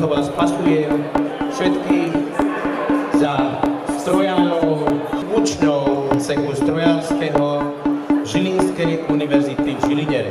týmto vás pasujem všetkých za strojanou, učňov cechu strojanského Žilinskej univerzity v Žiline.